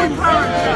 encouragement.